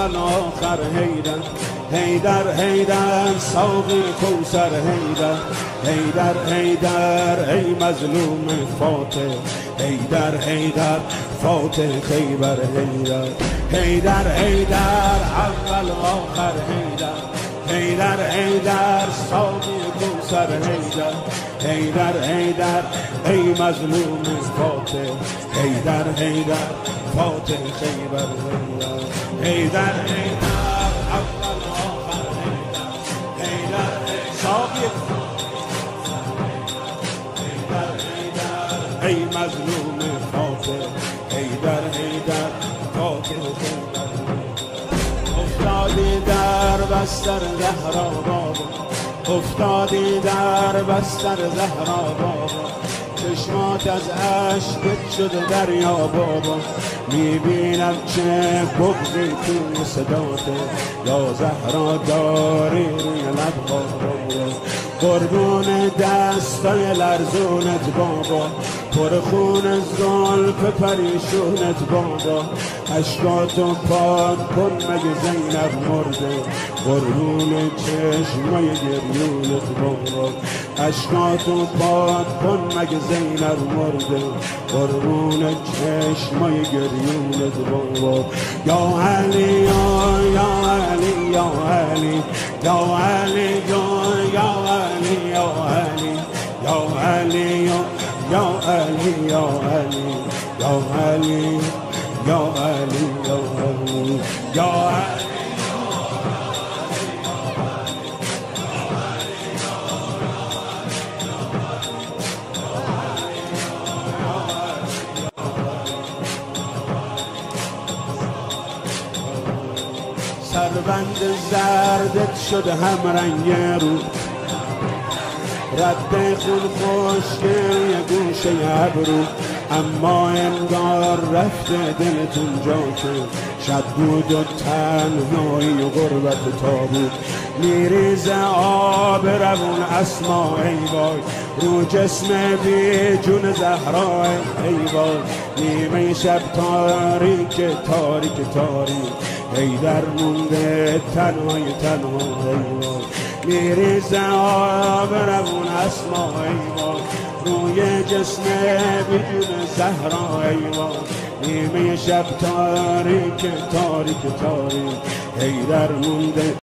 اول آخر هیدر هیدر هیدر ساقی کوسر هیدر هیدر هیدر ای مظلوم فاتح هیدر هیدر فاتح خیبر هیدر هیدر هیدر اول آخر هیدر هیدر هیدر ساقی کوسر هیدر هیدر هیدر ای مظلوم فاتح هیدر هیدر فاتح خیبر هیدر هیدر هیدر اول آخر هیدر هیدر ساقی هیدر ای مظلوم فاتح. هیدر هیدر فاتح خیبر. افتادی در بستر زهرا بابا. افتادی در بستر زهرا بابا. چشمات از عشق شده دریا بابا. می‌بینم چه بغضی توی صداته یا زهرا داری روی لب بابا قربون دستای لرزونت بابا. پر خون زلف پریشونت بابا. اشکاتو پاک کن مگه زینب مرده. قربون چشمای گریونت بابا. اشکاتو پاک کن مگه زینب مرده قربون چشمای گریونت بابا یا علی یا یا علی یا علی یا علی یا یا علی یا علی یا علی یا یا علی یا علی یا علی یا علی یا علی یا علی سربند زردت شده هم رنگ رو. رد خون خوشگل یه گوشه ابرو. اما انگار رفته دلتون جا که شب بود و تنهایی و غربت تابود میریز آب روون اسما ای وای. رو جسم بی جون زهرا ای وای. نیمه شب تاریک تاریک تاریک. ای در مونده تنهای تنها ای وای میریز آب روون اسما ای وای روی جسم بدون زهرا وای نیمه شب تاریک تاریک تاریک. ای در مونده